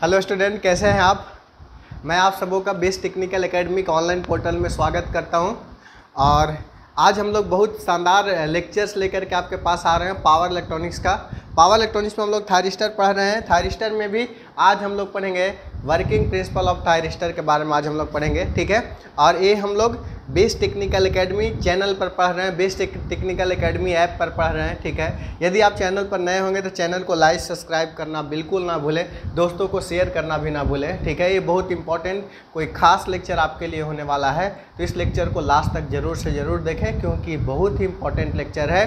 Hello student, कैसे हैं आप? मैं आप सबों का बेस्ट टेक्निकल एकेडमी के ऑनलाइन पोर्टल में स्वागत करता हूँ। और आज हम लोग बहुत शानदार लेक्चर्स लेकर के आपके पास आ रहे हैं पावर इलेक्ट्रॉनिक्स का। पावर इलेक्ट्रॉनिक्स में हम लोग थायरिस्टर पढ़ रहे हैं। थायरिस्टर में भी आज हम लोग पढ़ेंगे वर्किंग प्रिंसिपल ऑफ़ थायरिस्टर के बारे में आज हम लोग पढ़ेंगे, ठीक है? और ये हम लोग बेस्ट टेक्निकल एकेडमी चैनल पर पढ़ रहे हैं बेस्ट टेक्निकल एकेडमी ऐप पर पढ़ रहे हैं, ठीक है? यदि आप चैनल पर नए होंगे तो चैनल को लाइक, सब्सक्राइब करना बिल्कुल ना भूलें, दोस्तों को शेयर करना भी ना भूलें, ठीक है? ये बहुत इंपॉर्टेंट कोई खास लेक्चर आपके लिए होने वाला है तो इस लेक्चर को लास्ट तक ज़रूर से ज़रूर देखें, क्योंकि बहुत ही इंपॉर्टेंट लेक्चर है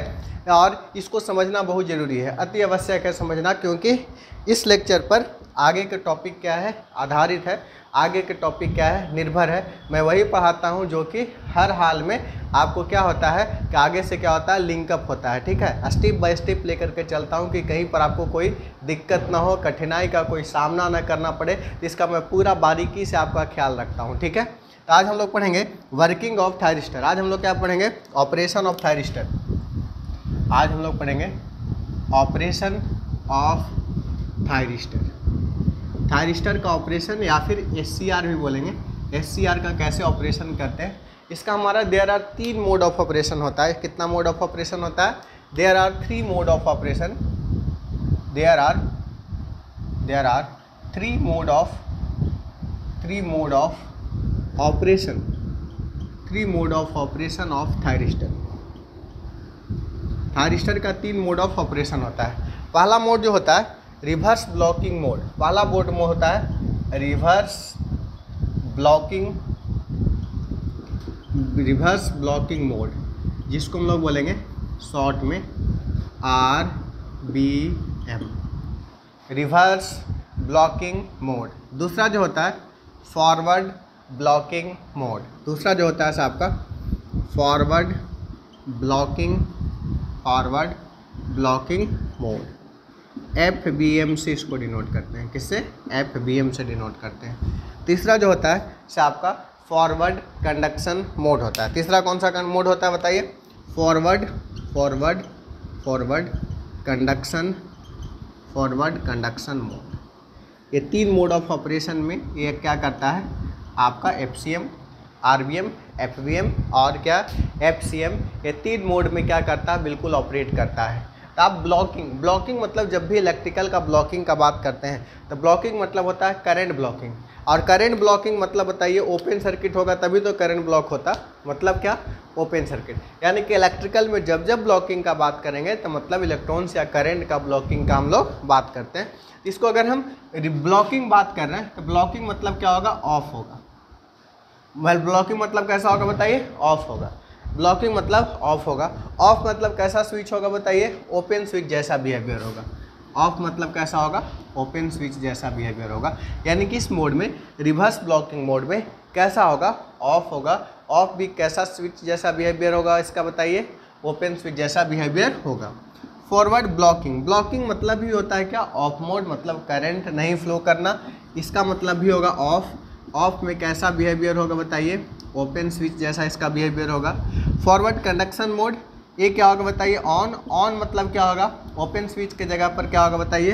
और इसको समझना बहुत ज़रूरी है, अति आवश्यक है समझना, क्योंकि इस लेक्चर पर आगे के टॉपिक क्या है? आधारित है। आगे के टॉपिक क्या है? निर्भर है। मैं वही पढ़ाता हूँ जो कि हर हाल में आपको क्या होता है कि आगे से क्या होता है? लिंकअप होता है, ठीक है? स्टेप बाय स्टेप लेकर के चलता हूँ कि कहीं पर आपको कोई दिक्कत ना हो, कठिनाई का कोई सामना ना करना पड़े इसका मैं पूरा बारीकी से आपका ख्याल रखता हूँ, ठीक है? तो आज हम लोग पढ़ेंगे वर्किंग ऑफ़ थायरिस्टर आज हम लोग क्या पढ़ेंगे? ऑपरेशन ऑफ़ थायरिस्टर आज हम लोग पढ़ेंगे ऑपरेशन ऑफ़ थायरिस्टर थायरिस्टर का ऑपरेशन या फिर SCR भी बोलेंगे। SCR का कैसे ऑपरेशन करते हैं? इसका हमारा देयर आर तीन मोड ऑफ़ ऑपरेशन होता है। कितना मोड ऑफ़ ऑपरेशन होता है? There are three mode of operation there are there are three mode of three mode of operation three mode of operation of thyristor. Thyristor का तीन mode of operation होता है। पहला मोड जो होता है रिवर्स ब्लॉकिंग मोड पहला board में होता है, reverse blocking reverse blocking mode, जिसको हम लोग बोलेंगे शॉर्ट में R B M. Reverse blocking mode, दूसरा जो होता है फॉरवर्ड ब्लॉकिंग मोड, दूसरा जो होता है साहब का forward blocking forward blocking mode. F B M से इसको डिनोट करते हैं। किससे? एफ़ बी एम से डिनोट करते हैं। तीसरा जो होता है, से आपका फॉरवर्ड कंडक्शन मोड होता है। तीसरा कौन सा मोड होता है बताइए? Forward forward forward conduction forward conduction mode ये तीन मोड ऑफ़ ऑपरेशन में ये क्या करता है? आपका F C M R B M F B M और क्या? एफ़ सी एम ये तीन मोड में क्या करता है? बिल्कुल ऑपरेट करता है। तो आप ब्लॉकिंग ब्लॉकिंग मतलब जब भी इलेक्ट्रिकल का ब्लॉकिंग का बात करते हैं तो ब्लॉकिंग मतलब होता है करंट ब्लॉकिंग और करंट ब्लॉकिंग मतलब बताइए ओपन सर्किट होगा तभी तो करंट ब्लॉक होता. मतलब क्या? ओपन सर्किट यानी कि इलेक्ट्रिकल में जब जब ब्लॉकिंग का बात करेंगे तो मतलब इलेक्ट्रॉन्स या करंट का ब्लॉकिंग का हम लोग बात करते हैं. इसको अगर हम ब्लॉकिंग बात कर रहे हैं तो ब्लॉकिंग मतलब क्या होगा? ऑफ़ होगा. वेल ब्लॉकिंग मतलब कैसा होगा बताइए? ऑफ़ होगा. ब्लॉकिंग मतलब ऑफ़ होगा। ऑफ़ मतलब कैसा स्विच होगा बताइए? ओपन स्विच जैसा बिहेवियर होगा। ऑफ़ मतलब कैसा होगा? ओपन स्विच जैसा बिहेवियर होगा। यानी कि इस मोड में रिवर्स ब्लॉकिंग मोड में कैसा होगा? ऑफ़ होगा। ऑफ़ भी कैसा स्विच जैसा बिहेवियर होगा इसका बताइए? ओपन स्विच जैसा बिहेवियर होगा। फॉरवर्ड ब्लॉकिंग ब्लॉकिंग मतलब भी होता है क्या? ऑफ़ मोड मतलब करंट नहीं फ्लो करना। इसका मतलब भी होगा ऑफ़ ऑफ़ में कैसा बिहेवियर होगा बताइए? ओपन स्विच जैसा इसका बिहेवियर होगा। फॉरवर्ड कंडक्शन मोड ये क्या होगा बताइए? ऑन ऑन मतलब क्या होगा? ओपन स्विच के जगह पर क्या होगा बताइए?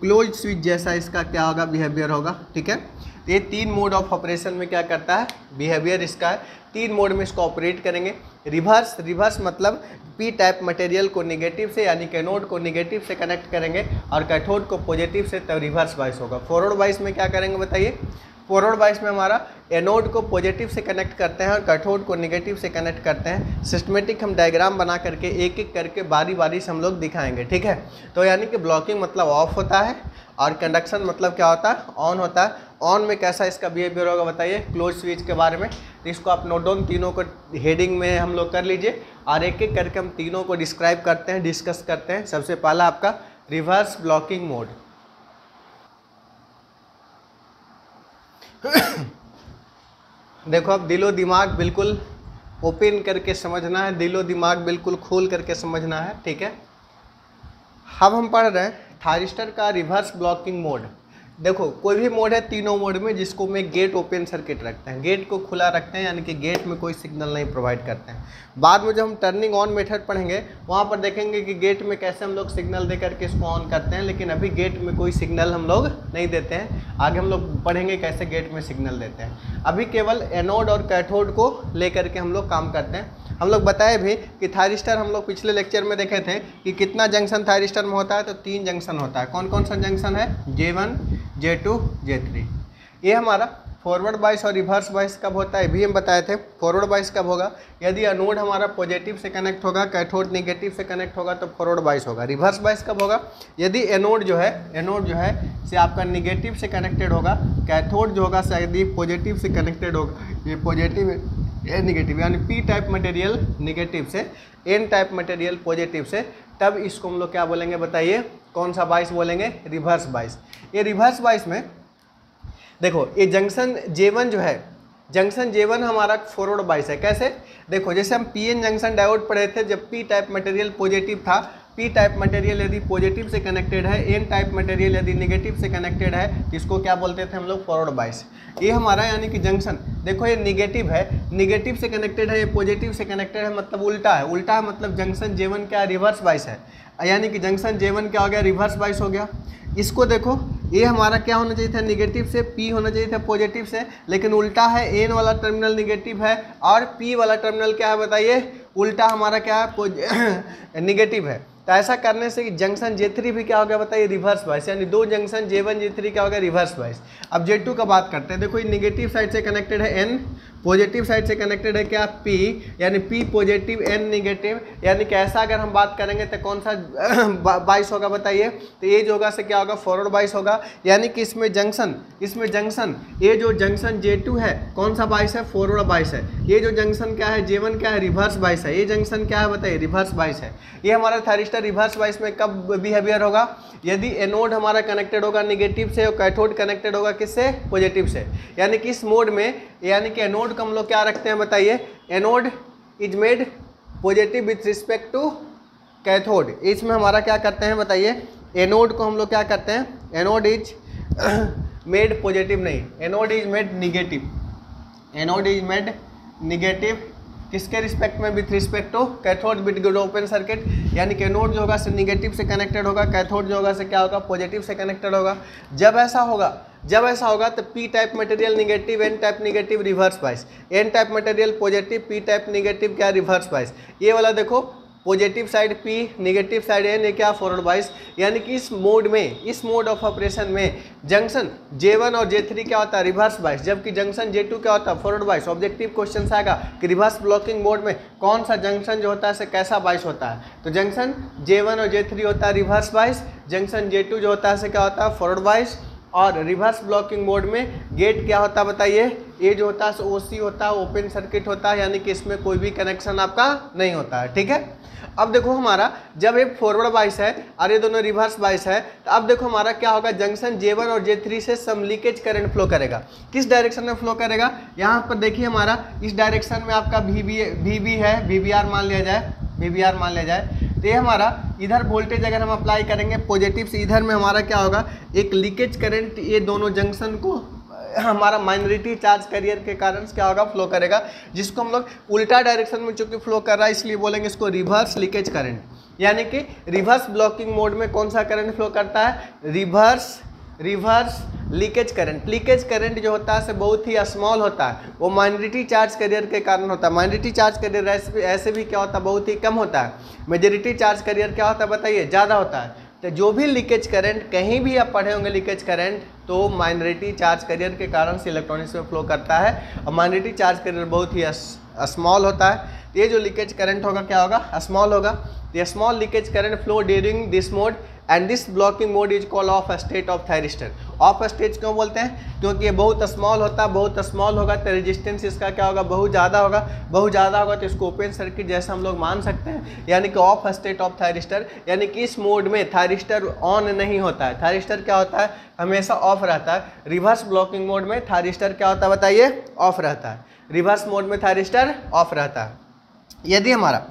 क्लोज स्विच जैसा इसका क्या होगा? बिहेवियर होगा, ठीक है? तो ये तीन मोड ऑफ़ ऑपरेशन में क्या करता है? बिहेवियर इसका है। तीन मोड में इसको ऑपरेट करेंगे। रिवर्स रिवर्स मतलब पी टाइप मटेरियल को निगेटिव से यानी कैनोड को निगेटिव से कनेक्ट करेंगे और कैथोड को पॉजिटिव से तब रिवर्स वाइस होगा। फॉरवर्ड वाइस में क्या करेंगे बताइए? फॉरवर्ड वाइस में हमारा एनोड को पॉजिटिव से कनेक्ट करते हैं और कैथोड को नेगेटिव से कनेक्ट करते हैं। सिस्टमेटिक हम डायग्राम बना करके एक एक करके बारी बारी से हम लोग दिखाएँगे, ठीक है? तो यानी कि ब्लॉकिंग मतलब ऑफ़ होता है और कंडक्शन मतलब क्या होता है? ऑन होता है। ऑन में कैसा इसका बिहेवियर होगा बताइए? क्लोज स्विच के बारे में। तो इसको आप नोट डाउन तीनों को हेडिंग में हम लोग कर लीजिए और एक एक करके हम तीनों को डिस्क्राइब करते हैं डिस्कस करते हैं। सबसे पहला आपका रिवर्स ब्लॉकिंग मोड देखो, अब दिलो दिमाग बिल्कुल ओपन करके समझना है, दिलो दिमाग बिल्कुल खोल करके समझना है, ठीक है? अब हम पढ़ रहे हैं थारिस्टर का रिवर्स ब्लॉकिंग मोड। देखो, कोई भी मोड है तीनों मोड में जिसको में गेट ओपन सर्किट रखते हैं। गेट को खुला रखते हैं, यानी कि गेट में कोई सिग्नल नहीं प्रोवाइड करते हैं। बाद में जब हम टर्निंग ऑन मेथड पढ़ेंगे, वहाँ पर देखेंगे कि गेट में कैसे हम लोग सिग्नल दे करके इसको ऑन करते हैं, लेकिन अभी गेट में कोई सिग्नल हम लोग नहीं देते हैं। आगे हम लोग पढ़ेंगे कैसे गेट में सिग्नल देते हैं। अभी केवल एनोड और कैथोड को लेकर के हम लोग काम करते हैं। हम लोग बताए भी कि थायरिस्टर हम लोग पिछले लेक्चर में देखे थे कि कितना जंक्शन थायरिस्टर में होता है तो तीन जंक्शन होता है। कौन कौन सा जंक्शन है? J one J two J three ये हमारा फॉरवर्ड बाइस और रिवर्स बाइस कब होता है भी हम बताए थे। फॉरवर्ड बाइस कब होगा? यदि अनोड हमारा पॉजिटिव से कनेक्ट होगा कैथोड नेगेटिव से कनेक्ट होगा तो फॉरवर्ड बाइस होगा। रिवर्स बाइस कब होगा? यदि एनोड जो है एनोड जो है से आपका निगेटिव से कनेक्टेड होगा कैथोड जो होगा यदि पॉजिटिव से कनेक्टेड होगा, ये पॉजिटिव ए निगेटिव यानी पी टाइप मटेरियल निगेटिव से एन टाइप मटेरियल पॉजिटिव से, तब इसको हम लोग क्या बोलेंगे बताइए? कौन सा बाइस बोलेंगे? Reverse bias. ये रिवर्स बाइस में, देखो, ये जंक्शन जेवन जो है, जंक्शन जेवन हमारा फॉरवर्ड बाइस है। कैसे? देखो, जैसे हम पी एन जंक्शन डायोड पढ़े थे जब पी टाइप मटेरियल पॉजिटिव था पी टाइप मटेरियल यदि पॉजिटिव से कनेक्टेड है एन टाइप मटेरियल यदि नेगेटिव से कनेक्टेड है तो इसको क्या बोलते थे हम लोग? फॉरवर्ड बाइस ये हमारा यानी कि जंक्शन देखो ये निगेटिव है निगेटिव से कनेक्टेड है, ये पॉजिटिव से कनेक्टेड है मतलब उल्टा है. उल्टा है मतलब जंक्शन जेवन क्या रिवर्स बाइस है. यानी कि जंक्शन जेवन क्या हो गया? रिवर्स बाइस हो गया. इसको देखो, ये हमारा क्या होना चाहिए था? निगेटिव से पी होना चाहिए था पॉजिटिव से, लेकिन उल्टा है एन वाला टर्मिनल निगेटिव है, और पी वाला टर्मिनल क्या है बताइए? उल्टा हमारा क्या है? निगेटिव है. तो ऐसा करने से कि जंक्शन जे थ्री भी क्या हो गया बताइए? रिवर्स वाइस यानी दो junction J one J three क्या हो गया? रिवर्स वाइस अब जे टू का बात करते हैं। देखो, ये निगेटिव साइड से कनेक्टेड है एन पॉजिटिव साइड से कनेक्टेड है क्या? पी यानी पी पॉजिटिव एन निगेटिव यानी कि ऐसा अगर हम बात करेंगे तो कौन सा बाइस होगा बताइए? तो ये जो होगा से क्या होगा? फॉरवर्ड बाइस होगा। यानी कि इसमें जंक्शन इसमें जंक्शन ये जो जंक्शन जे टू है, कौन सा बाइस है? फॉरवर्ड बाइस है। ये जो जंक्शन क्या है? जे वन क्या है? रिवर्स बाइस है। ये जंक्शन क्या है बताइए? रिवर्स बाइस है। ये हमारा थारिस्टर रिवर्स बाइस में कब बिहेवियर होगा? यदि एनोड हमारा कनेक्टेड होगा निगेटिव से और कैथोड कनेक्टेड होगा किससे? पॉजिटिव से। यानी कि इस मोड में यानी कि एनोड को हम लोग क्या रखते हैं बताइए? Anode is made positive with respect to cathode इसमें हमारा क्या करते हैं बताइए? एनोड को हम लोग क्या करते हैं? एनोड इज़ मेड पॉजिटिव नहीं. Anode is made negative anode is made negative किसके रिस्पेक्ट में? With respect to cathode with open circuit यानी कि एनोड जो होगा से निगेटिव से कनेक्टेड होगा कैथोड जो होगा से क्या होगा? पॉजिटिव से कनेक्टेड होगा. जब ऐसा होगा जब ऐसा होगा तो P type material negative N type negative reverse bias N type material positive P type negative क्या रिवर्स बाइस ये वाला देखो positive side P negative side N ये क्या फॉरवर्ड बाइस यानी कि इस मोड में, इस मोड ऑफ़ ऑपरेशन में जंक्शन J1 और J3 क्या होता है? रिवर्स बाइस जबकि जंक्शन J2 क्या होता है? फॉरवर्ड बाइस ऑब्जेक्टिव क्वेश्चन आएगा कि रिवर्स ब्लॉकिंग मोड में कौन सा जंक्शन जो होता है कैसा बाइस होता है? तो जंक्शन J1 और J3 होता है रिवर्स बाइस जंक्शन J2 जो होता है क्या होता है? फॉरवर्ड बाइस और रिवर्स ब्लॉकिंग मोड में गेट क्या होता है बताइए? ये जो होता है ओ होता है ओपन सर्किट होता है यानी कि इसमें कोई भी कनेक्शन आपका नहीं होता है, ठीक है? अब देखो हमारा, जब ये फॉरवर्ड बाइस है और ये दोनों रिवर्स बाइस है तो अब देखो हमारा क्या होगा? जंक्शन J1 और J3 से सम लीकेज करंट फ्लो करेगा। किस डायरेक्शन में फ्लो करेगा? यहाँ पर देखिए हमारा, इस डायरेक्शन में आपका वी बी है वी मान लिया जाए वी मान लिया जाए। तो ये हमारा, इधर वोल्टेज अगर हम अप्लाई करेंगे पॉजिटिव से इधर में हमारा क्या होगा? एक लीकेज करंट ये दोनों जंक्शन को हमारा माइनॉरिटी चार्ज करियर के कारण क्या होगा? फ्लो करेगा, जिसको हम लोग उल्टा डायरेक्शन में चूँकि फ्लो कर रहा है, इसलिए बोलेंगे इसको रिवर्स लीकेज करंट यानी कि रिवर्स ब्लॉकिंग मोड में कौन सा करंट फ्लो करता है? Reverse reverse leakage current leakage current जो होता है, से बहुत ही स्मॉल होता है। वो माइनॉरिटी चार्ज करियर के कारण होता है। माइनॉरिटी चार्ज करियर ऐसे भी क्या होता है? बहुत ही कम होता है। मेजोरिटी चार्ज करियर क्या होता है? बताइए, ज़्यादा होता है। तो जो भी लीकेज करंट कहीं भी आप पढ़े होंगे लीकेज करंट तो माइनॉरिटी चार्ज करियर के कारण से इलेक्ट्रॉनिक्स में फ्लो करता है। और माइनॉरिटी चार्ज करियर बहुत ही स्मॉल होता है। ये जो लीकेज करंट होगा, क्या होगा? स्मॉल होगा। ये small leakage current flow during this mode and this blocking mode is call off state of thyristor off stage क्यों बोलते हैं? क्योंकि ये बहुत स्मॉल होता है बहुत स्मॉल होगा तो रेजिस्टेंस इसका क्या होगा? बहुत ज़्यादा होगा। बहुत ज़्यादा होगा तो इसको ओपन सर्किट जैसा हम लोग मान सकते हैं। यानी कि ऑफ़ स्टेट ऑफ़ थायरिस्टर यानी कि इस मोड में थायरिस्टर ऑन नहीं होता है। थायरिस्टर क्या होता है? हमेशा ऑफ़ रहता है। रिवर्स ब्लॉकिंग मोड में थायरिस्टर क्या होता है? बताइए ऑफ़ रहता है। रिवर्स मोड में थायरिस्टर ऑफ़ रहता है। यदि हमारा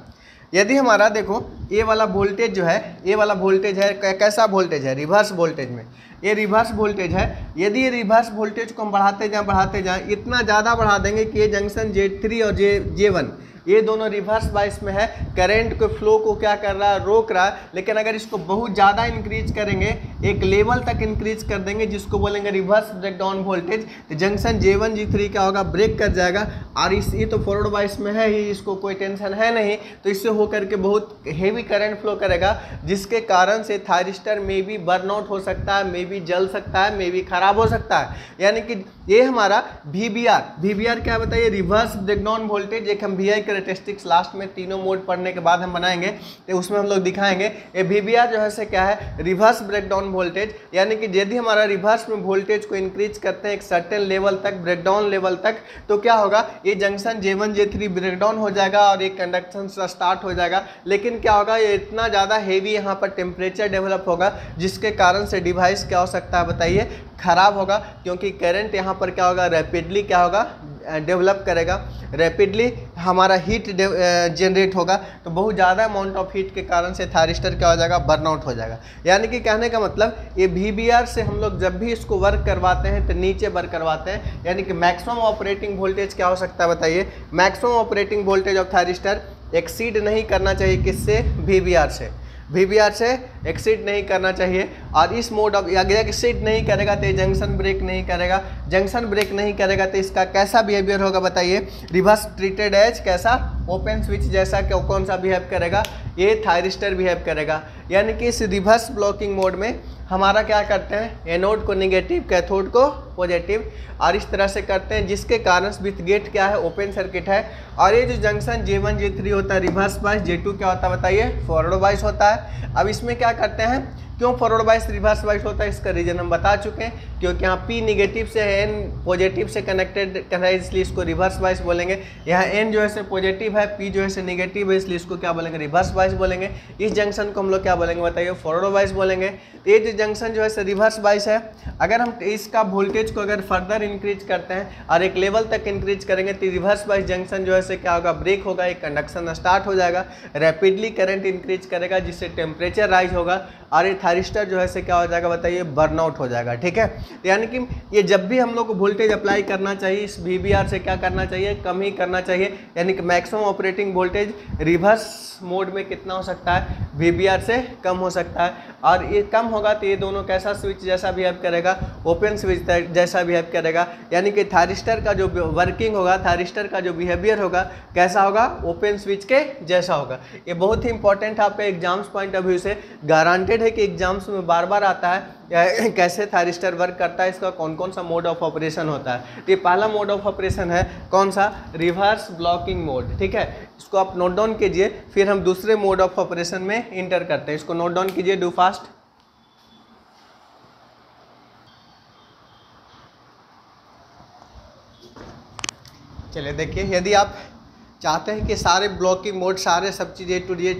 यदि हमारा देखो ये वाला वोल्टेज जो है ये वाला वोल्टेज है कैसा वोल्टेज है? रिवर्स वोल्टेज में। ये रिवर्स वोल्टेज है। यदि ये रिवर्स वोल्टेज को हम बढ़ाते जाएँ बढ़ाते जाएँ, इतना ज़्यादा बढ़ा देंगे कि ये जंक्शन जे थ्री और जे जे वन ये दोनों रिवर्स बाइस में है। करंट के फ्लो को क्या कर रहा है? रोक रहा है। लेकिन अगर इसको बहुत ज़्यादा इंक्रीज करेंगे, एक लेवल तक इंक्रीज कर देंगे, जिसको बोलेंगे रिवर्स ब्रेक डाउन वोल्टेज तो junction J one J three क्या होगा? ब्रेक कर जाएगा। और इस ये तो फॉरवर्ड बाइस में है ही, इसको कोई टेंशन है नहीं। तो इससे होकर के बहुत हेवी करंट फ्लो करेगा, जिसके कारण से थायरिस्टर में भी बर्नआउट हो सकता है मे बी जल सकता है मे बी खराब हो सकता है। यानी कि ये हमारा V B R V B R क्या बताइए? रिवर्स ब्रेकडाउन वोल्टेज एक हम वी आई करेक्टरिस्टिक्स लास्ट में तीनों मोड पढ़ने के बाद हम बनाएँगे तो उसमें हम लोग दिखाएँगे। ये वी बी आर जो है से क्या है? रिवर्स ब्रेकडाउन वोल्टेज यानी कि यदि हमारा रिवर्स में वोल्टेज को इंक्रीज करते हैं एक सर्टेन लेवल तक ब्रेकडाउन लेवल तक तो क्या होगा? ये junction J one J three breakdown हो जाएगा और एक कंडक्शन स्टार्ट हो जाएगा। लेकिन क्या होगा? ये इतना ज़्यादा हेवी यहाँ पर टेम्परेचर डेवलप होगा, जिसके कारण से डिवाइस क्या हो सकता है बताइए? खराब होगा, क्योंकि करंट यहाँ पर क्या होगा रैपिडली क्या होगा डेवलप करेगा। रैपिडली हमारा हीट जनरेट होगा तो बहुत ज़्यादा अमाउंट ऑफ़ हीट के कारण से थारिस्टर क्या हो जाएगा बर्नआउट हो जाएगा। यानी कि कहने का मतलब ये वी से हम लोग जब भी इसको वर्क करवाते हैं तो नीचे वर्क करवाते हैं। यानी कि मैक्सिमम ऑपरेटिंग वोल्टेज क्या हो सकता है बताइए? Maximum operating voltage of thyristor exceed नहीं करना चाहिए किससे? वी से। वी से एक्सीड नहीं करना चाहिए। और इस मोड ऑफ़ एक्सीड नहीं करेगा तो जंक्शन ब्रेक नहीं करेगा। जंक्शन ब्रेक नहीं करेगा तो इसका कैसा बिहेवियर होगा बताइए। रिवर्स ट्रीटेड एज कैसा? ओपन स्विच जैसा कौन सा बिहेव करेगा? ये थायरिस्टर बिहेव करेगा। यानी कि इस रिवर्स ब्लॉकिंग मोड में हमारा क्या करते हैं? एनोड को निगेटिव कैथोड को पॉजिटिव और इस तरह से करते हैं, जिसके कारण विथ गेट क्या है ओपन सर्किट है। और ये जो junction J one J three होता है रिवर्स बाइस जे टू क्या होता है बताइए? फॉरवर्ड बाइस होता है। अब इसमें क्या करते हैं, क्यों फॉरवर्ड बाइस रिवर्स बाइस होता है, इसका रीजन हम बता चुके हैं, क्योंकि यहाँ पी निगेटिव से एन पॉजिटिव से कनेक्टेड है, इसलिए इसको रिवर्स बाइस बोलेंगे। यहाँ एन जो है से पॉजिटिव है पी जो है से निगेटिव है, इसलिए इसको क्या बोलेंगे रिवर्स बाइस बोलेंगे। इस जंक्शन को हम लोग क्या बोलेंगे बताइए फॉरवर्ड बाइस बोलेंगे। तो ये जो जंक्शन जो है से रिवर्स बाइस है, अगर हम इसका वोल्टेज को अगर फर्दर इंक्रीज करते हैं और एक लेवल तक इंक्रीज करेंगे तो रिवर्स वाइज जंक्शन जो है से क्या होगा? ब्रेक होगा, एक कंडक्शन स्टार्ट हो जाएगा रैपिडली करंट इंक्रीज करेगा, जिससे टेम्परेचर राइज होगा। और ये थारिस्टर जो है से क्या हो जाएगा बताइए बर्नआउट हो जाएगा, ठीक है? तो यानी कि ये जब भी हम लोग को वोल्टेज अप्लाई करना चाहिए, इस वी से क्या करना चाहिए, कम ही करना चाहिए, यानी कि maximum operating voltage reverse mode में कितना हो सकता है? वी से कम हो सकता है। और ये कम होगा तो ये दोनों कैसा स्विच जैसा भी बिहेव करेगा? ओपन स्विच जैसा भी बिहेव करेगा। यानी कि थारिस्टर का जो वर्किंग होगा, थारिस्टर का जो बिहेवियर होगा, कैसा होगा? ओपन स्विच के जैसा होगा। ये बहुत ही इंपॉर्टेंट आप एग्ज़ाम्स पॉइंट ऑफ़ व्यू से। गारंटेड है कि एग्ज़ाम्स में बार बार आता है कैसे थारिस्टर वर्क करता है, इसका कौन कौन सा मोड ऑफ़ ऑपरेशन होता है? तो ये पहला मोड ऑफ़ ऑपरेशन है, कौन सा? रिवर्स ब्लॉकिंग मोड ठीक है? इसको आप नोट डाउन कीजिए, फिर हम दूसरे मोड ऑफ़ ऑपरेशन में इंटर करते हैं। इसको नोट डाउन कीजिए डू फास्ट चलिए देखिए, यदि आप चाहते हैं कि सारे ब्लॉकिंग मोड, सारे सब चीज़ टू डी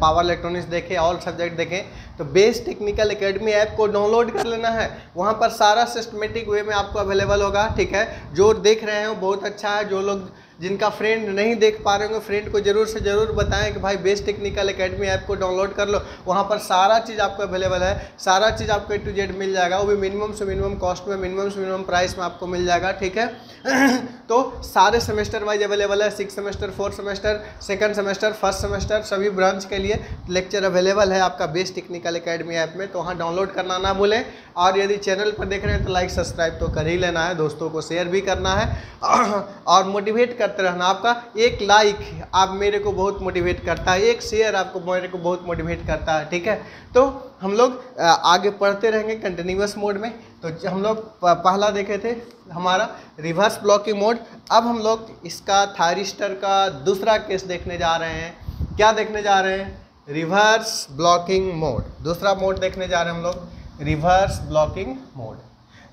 पावर इलेक्ट्रॉनिक्स देखें ऑल सब्जेक्ट देखें तो बेस टेक्निकल एकेडमी ऐप को डाउनलोड कर लेना है। वहाँ पर सारा सिस्टमेटिक वे में आपको अवेलेबल होगा, ठीक है? जो देख रहे हैं, बहुत अच्छा है, जो लोग जिनका फ्रेंड नहीं देख पा रहे होंगे फ्रेंड को ज़रूर से ज़रूर बताएँ कि भाई बेस्ट टेक्निकल एकेडमी ऐप को डाउनलोड कर लो। वहाँ पर सारा चीज़ आपको अवेलेबल है। सारा चीज़ आपको ए टू जेड मिल जाएगा। वो भी मिनिमम से मिनिमम कॉस्ट में मिनिमम से मिनिमम प्राइस में आपको मिल जाएगा, ठीक है? तो सारे सेमेस्टर वाइज अवेलेबल है। Six semester fourth semester second semester first semester सभी ब्रांच के लिए लेक्चर अवेलेबल है आपका बेस्ट टेक्निकल अकेडमी ऐप में। तो वहाँ डाउनलोड करना ना भूलें। और यदि चैनल पर देख रहे हैं तो लाइक सब्सक्राइब तो कर ही लेना है। दोस्तों को शेयर भी करना है। और मोटिवेट कर करते रहना। आपका एक लाइक आप मेरे को बहुत मोटिवेट करता है, एक शेयर आपको मेरे को बहुत मोटिवेट करता है, ठीक है? तो हम लोग आगे पढ़ते रहेंगे कंटिन्यूस मोड में। तो हम लोग पहला देखे थे हमारा रिवर्स ब्लॉकिंग मोड अब हम लोग इसका थायरिस्टर का दूसरा केस देखने जा रहे हैं। क्या देखने जा रहे हैं? रिवर्स ब्लॉकिंग मोड दूसरा मोड देखने जा रहे हैं हम लोग रिवर्स ब्लॉकिंग मोड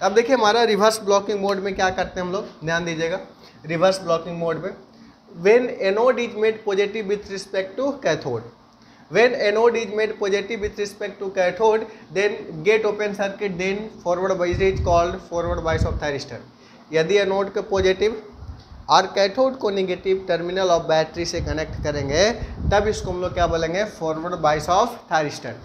अब देखिए हमारा रिवर्स ब्लॉकिंग मोड में क्या करते हैं हम लोग? ध्यान दीजिएगा। रिवर्स ब्लॉकिंग मोड में when anode is made positive with respect to cathode when anode is made positive with respect to cathode then gate open circuit then forward bias is called forward bias of thyristor यदि anode के positive और cathode को negative terminal of battery से connect करेंगे, तब इसको हम लोग क्या बोलेंगे? Forward bias of thyristor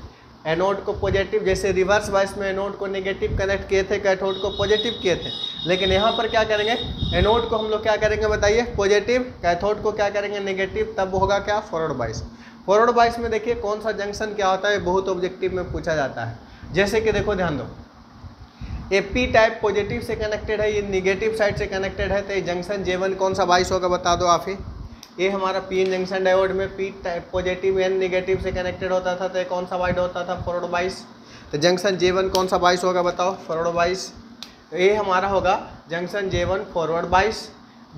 anode को पॉजिटिव जैसे रिवर्स वाइस में एनोड को नेगेटिव कनेक्ट किए थे कैथोड को पॉजिटिव किए थे। लेकिन यहाँ पर क्या करेंगे? एनोड को हम लोग क्या करेंगे बताइए? पॉजिटिव कैथोड को क्या करेंगे? नेगेटिव तब होगा क्या? फॉरवर्ड बाइस फॉरवर्ड बाइस में देखिए कौन सा जंक्शन क्या होता है? बहुत ऑब्जेक्टिव में पूछा जाता है। जैसे कि देखो, ध्यान दो। ए पी टाइप पॉजिटिव से कनेक्टेड है, ये निगेटिव साइड से कनेक्टेड है तो ये जंक्शन जेवन कौन सा बाइस होगा बता दो आप ही। ये हमारा पी एन जंक्शन डायोड में P type positive N negative से कनेक्टेड होता था तो कौन सा वाइड होता था? फॉरवर्ड बाइस तो जंक्शन जे वन कौन सा बाइस होगा बताओ? फॉरवर्ड बाइस तो ये हमारा होगा junction J one forward bias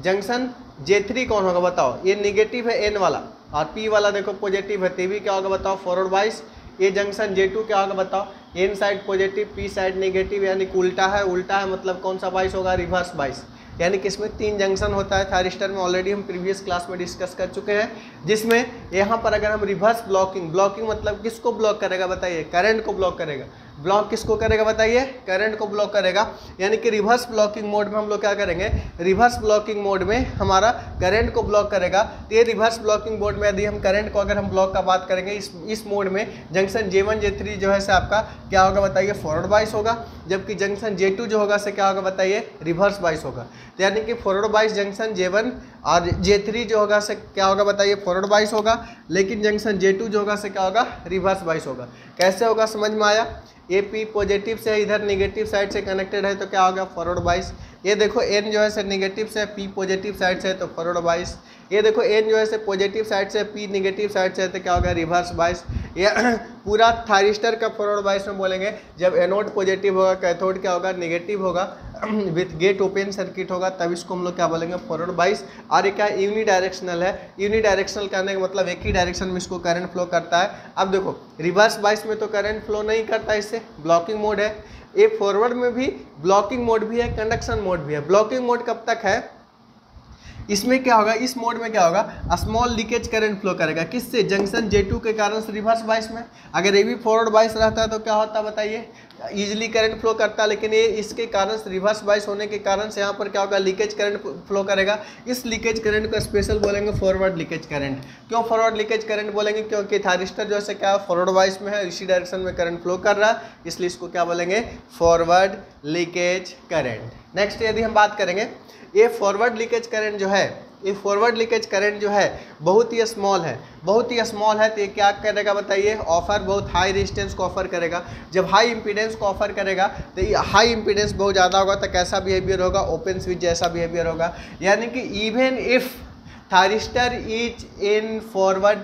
junction J three कौन होगा बताओ? ये निगेटिव है एन वाला और पी वाला देखो पॉजिटिव है तो भी क्या होगा बताओ? फॉरवर्ड बाइस ये जंक्शन जे टू क्या होगा बताओ? N side positive P side negative यानी उल्टा है। उल्टा है मतलब कौन सा बाइस होगा? रिवर्स बाइस यानी कि इसमें तीन जंक्शन होता है थायरिस्टर में ऑलरेडी हम प्रीवियस क्लास में डिस्कस कर चुके हैं, जिसमें यहाँ पर अगर हम रिवर्स ब्लॉकिंग ब्लॉकिंग मतलब किसको ब्लॉक करेगा बताइए? करंट को ब्लॉक करेगा। ब्लॉक किसको करेगा बताइए? करंट को ब्लॉक करेगा। यानी कि रिवर्स ब्लॉकिंग मोड में हम लोग क्या करेंगे? रिवर्स ब्लॉकिंग मोड में हमारा करंट को ब्लॉक करेगा। तो ये रिवर्स ब्लॉकिंग मोड में यदि हम करंट को अगर हम ब्लॉक का बात करेंगे, इस इस मोड में, junction J one J three जो है से आपका क्या होगा बताइए? फॉरवर्ड बाइस होगा। जबकि जंक्शन जे टू जो होगा से क्या होगा बताइए? रिवर्स बाइस होगा। तो यानी कि forward bias junction J one और जे थ्री जो होगा से क्या होगा बताइए फॉरवर्ड बाइस होगा, लेकिन जंक्शन जे टू जो होगा से क्या होगा रिवर्स बाइस होगा। कैसे होगा समझ में आया? ए पी पॉजिटिव से इधर निगेटिव साइड से कनेक्टेड है तो क्या होगा फॉरवर्ड बाइस ये देखो एन जो है से निगेटिव से पी पॉजिटिव साइड से तो फॉरवर्ड बाइस ये देखो एन जो है से पॉजिटिव साइड से पी निगेटिव साइड से तो क्या होगा रिवर्स बाइस ये पूरा थायरिस्टर का फॉरवर्ड बाइस में बोलेंगे। जब एनोड पॉजिटिव होगा कैथोड क्या होगा निगेटिव होगा। विथ गेट ओपन सर्किट होगा, तब इसको हम लोग क्या बोलेंगे? फॉरवर्ड बाइस और ये क्या यूनि डायरेक्शनल है? यूनि डायरेक्शनल करने का मतलब एक ही डायरेक्शन में इसको करंट फ्लो करता है। अब देखो रिवर्स बाइस में तो करंट फ्लो नहीं करता इससे ब्लॉकिंग मोड है। ये फॉरवर्ड में भी ब्लॉकिंग मोड भी है कंडक्शन मोड भी है। ब्लॉकिंग मोड कब तक है? इसमें क्या होगा? इस मोड में क्या होगा? स्मॉल लीकेज करंट फ्लो करेगा। किससे? जंक्शन जे टू के कारण रिवर्स बाइस में। अगर ये भी फॉरवर्ड बाइस रहता है तो क्या होता बताइए? इजिली करंट फ्लो करता है लेकिन ये इसके कारण रिवर्स बाइस होने के कारण से यहाँ पर क्या होगा लीकेज करंट फ्लो करेगा। इस लीकेज करंट को स्पेशल बोलेंगे फॉरवर्ड लीकेज करंट क्यों फॉरवर्ड लीकेज करंट बोलेंगे? क्योंकि थारिस्टर जो है क्या फॉरवर्ड बाइस में है, इसी डायरेक्शन में करंट फ्लो कर रहा है, इसलिए इसको क्या बोलेंगे? फॉरवर्ड लीकेज करंट नेक्स्ट यदि हम बात करेंगे, ये फॉरवर्ड लीकेज करंट जो है ये फॉरवर्ड लीकेज करंट जो है, बहुत ही स्मॉल है। बहुत ही स्मॉल है तो ये क्या करेगा बताइए? ऑफ़र बहुत हाई रेजिस्टेंस को ऑफ़र करेगा। जब हाई इंपीडेंस को ऑफ़र करेगा तो ये हाई इंपीडेंस बहुत ज़्यादा होगा तो कैसा बिहेवियर होगा? ओपन स्विच जैसा बिहेवियर होगा। यानी कि even if thyristor is in forward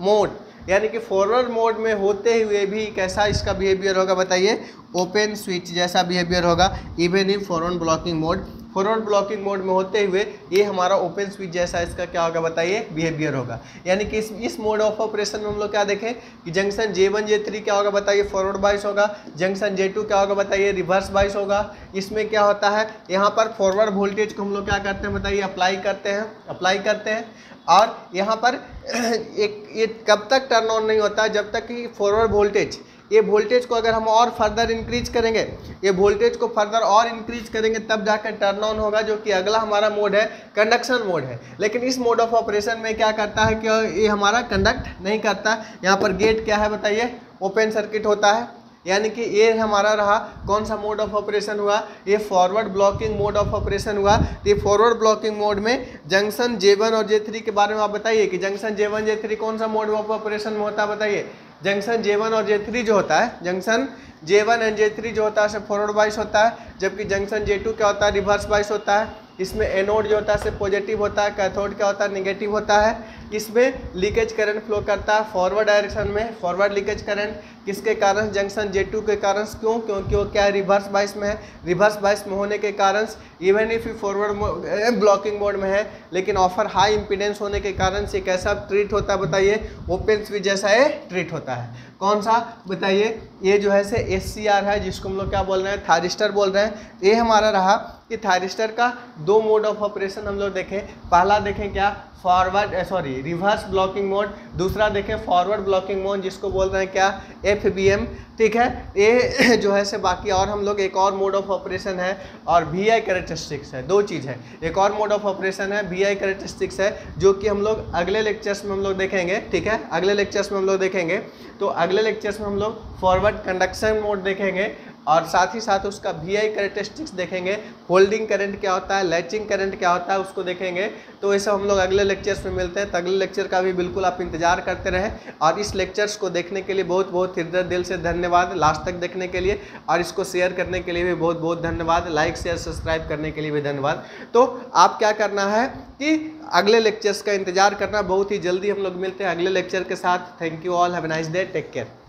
mode यानी कि फॉरवर्ड मोड में होते हुए भी कैसा इसका बिहेवियर होगा बताइए? ओपन स्विच जैसा बिहेवियर होगा even in forward blocking mode forward blocking mode में होते हुए ये हमारा ओपन स्विच जैसा इसका क्या होगा बताइए? बिहेवियर होगा। यानी कि इस इस मोड ऑफ़ ऑपरेशन में हम लोग क्या देखें? कि junction J one J three क्या होगा बताइए? फॉरवर्ड बाइस होगा। जंक्शन जे टू क्या होगा बताइए? रिवर्स बाइस होगा। इसमें क्या होता है? यहाँ पर फॉरवर्ड वोल्टेज को हम लोग क्या करते हैं बताइए? अप्लाई करते हैं। अप्लाई करते हैं। और यहाँ पर एक, ये कब तक टर्न ऑन नहीं होता? जब तक कि फॉरवर्ड वोल्टेज ये वोल्टेज को अगर हम और फर्दर इंक्रीज करेंगे, ये वोल्टेज को फर्दर और इंक्रीज करेंगे, तब जाकर टर्न ऑन होगा, जो कि अगला हमारा मोड है कंडक्शन मोड है। लेकिन इस मोड ऑफ़ ऑपरेशन में क्या करता है कि ये हमारा कंडक्ट नहीं करता। यहाँ पर गेट क्या है बताइए? ओपन सर्किट होता है। यानी कि ये हमारा रहा, कौन सा मोड ऑफ़ ऑपरेशन हुआ? ये forward blocking mode of operation हुआ। तो ये फॉरवर्ड ब्लॉकिंग मोड में जंक्शन जे वन और जे थ्री के बारे में आप बताइए कि junction J one J three कौन सा मोड ऑफ़ ऑपरेशन में होता है बताइए? जंक्शन जे वन और जे थ्री जो होता है, junction J one and J three जो होता है फॉरवर्ड वाइस होता है, जबकि जंक्शन जे टू क्या होता है रिवर्स वाइस होता है। इसमें एनोड जो होता है से पॉजिटिव होता है कैथोड क्या होता है निगेटिव होता है। इसमें लीकेज करंट फ्लो करता है फॉरवर्ड डायरेक्शन में फॉरवर्ड लीकेज करंट किसके कारण? जंक्शन जे के कारण। क्यों? क्योंकि वो क्या है रिवर्स बाइस में है। रिवर्स बाइस में होने के कारण even if forward blocking mode में है, लेकिन ऑफ़र हाई इंपीडेंस होने के कारण से कैसा ट्रीट होता है, बताइए। ओपन स्विच जैसा ये ट्रीट होता है। कौन सा? बताइए। ये जो है से एस है, जिसको हम लोग क्या बोल रहे हैं? थारिस्टर बोल रहे हैं। ये हमारा रहा कि थायरिस्टर का दो मोड ऑफ़ ऑपरेशन हम लोग देखें। पहला देखें क्या? Forward sorry reverse blocking mode. दूसरा देखें फॉरवर्ड ब्लॉकिंग मोड, जिसको बोल रहे हैं क्या? एफ़ बी एम ठीक है? ये जो है से बाकी और हम लोग एक और मोड ऑफ़ ऑपरेशन है और वी आई करेक्टरिस्टिक्स है। दो चीज़ है। एक और मोड ऑफ़ ऑपरेशन है वी आई करेक्टरिस्टिक्स है, जो कि हम लोग अगले लेक्चर्स में हम लोग देखेंगे। ठीक है? अगले लेक्चर्स में हम लोग देखेंगे। तो अगले लेक्चर्स में हम लोग फॉरवर्ड कंडक्शन मोड देखेंगे। और साथ ही साथ उसका वी आई करेक्टरिस्टिक्स देखेंगे। होल्डिंग करंट क्या होता है? लैचिंग करंट क्या होता है? उसको देखेंगे। तो ये सब हम लोग अगले लेक्चर्स में मिलते हैं। तो अगले लेक्चर का भी बिल्कुल आप इंतज़ार करते रहें और इस लेक्चर्स को देखने के लिए बहुत बहुत हृदय, दिल से धन्यवाद लास्ट तक देखने के लिए और इसको शेयर करने के लिए भी बहुत बहुत धन्यवाद। लाइक शेयर सब्सक्राइब करने के लिए भी धन्यवाद। तो आप क्या करना है कि अगले लेक्चर्स का इंतज़ार करना बहुत ही जल्दी हम लोग मिलते हैं अगले लेक्चर के साथ। Thank you all have nice day take care